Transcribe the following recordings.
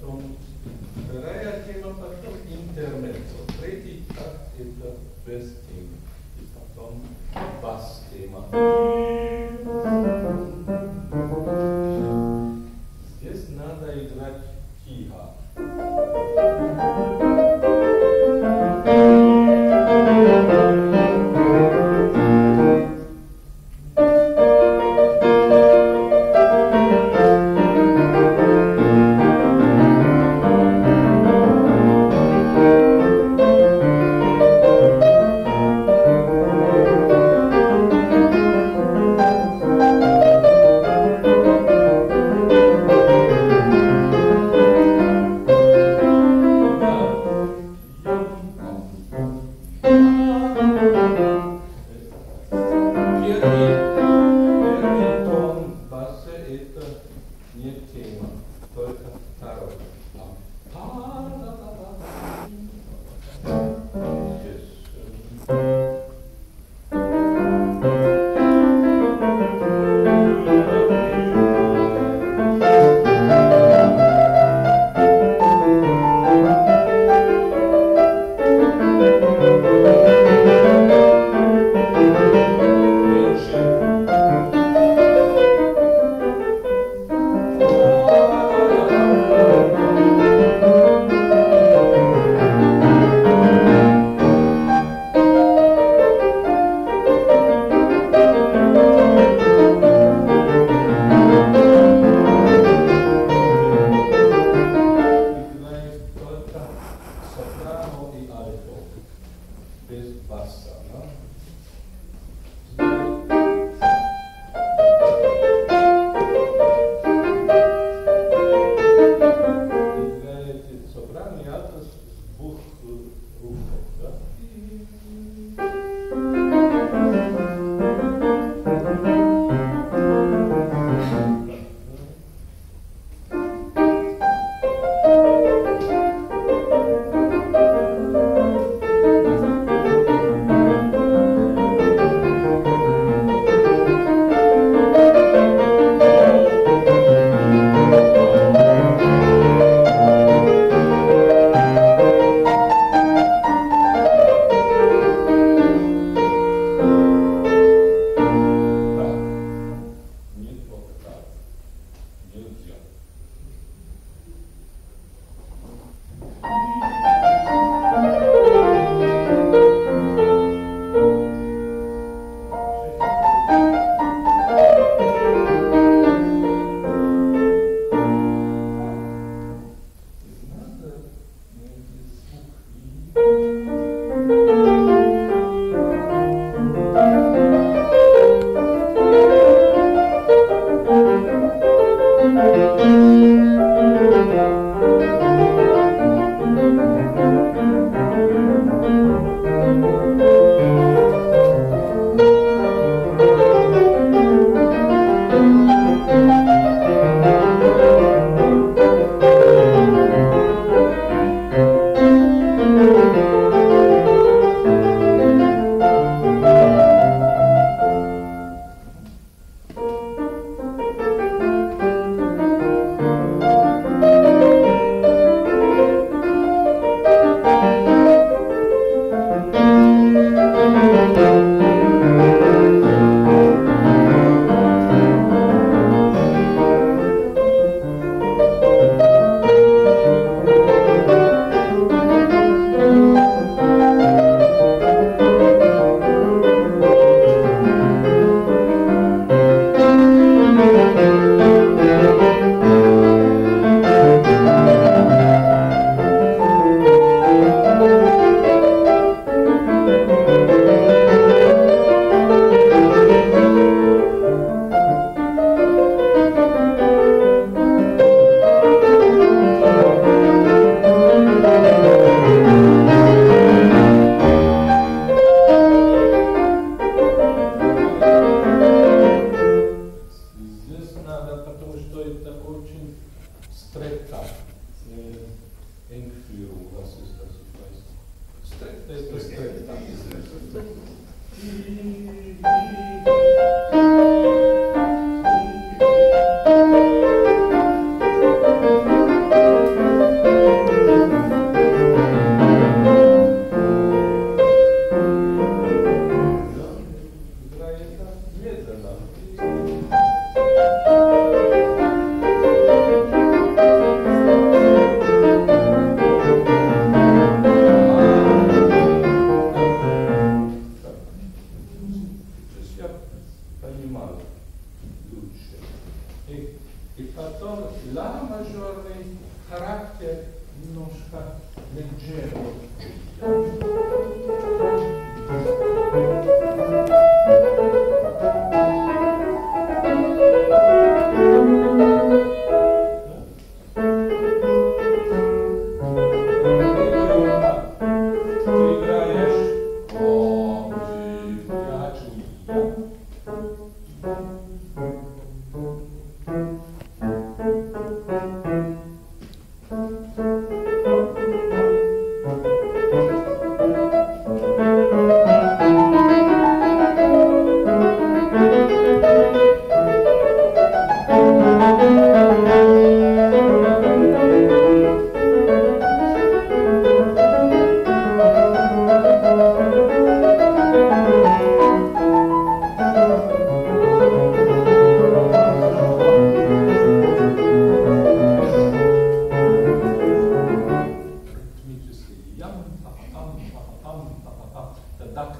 pactum rea tema pactum intermezzo predicta et vestim pactum bas tema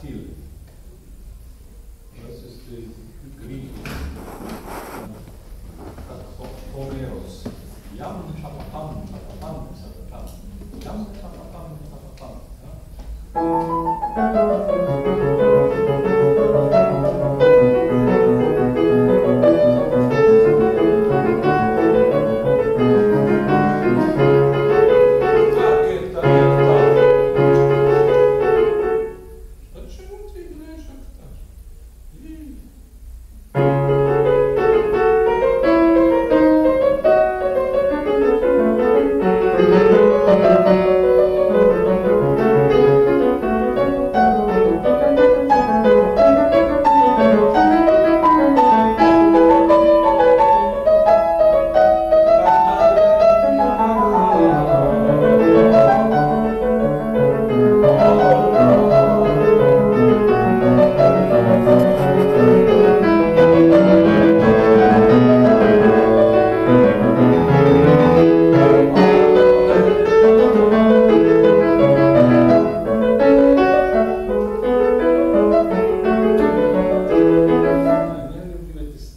Dactyl. Das ist äh, Griechisch. Homeros. Jam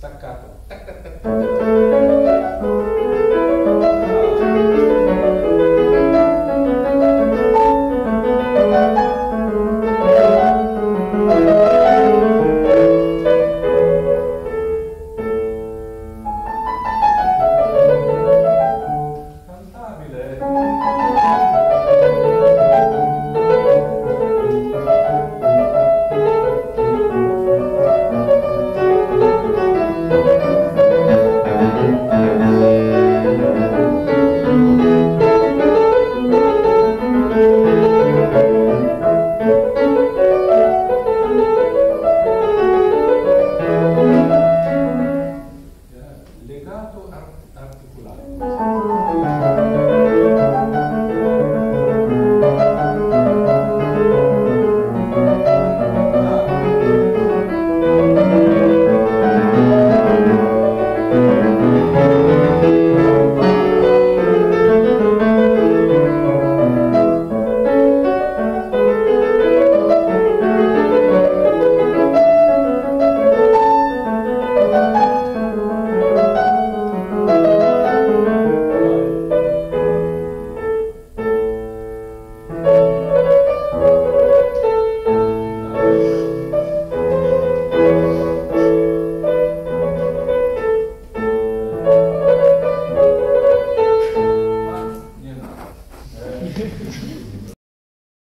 staccato.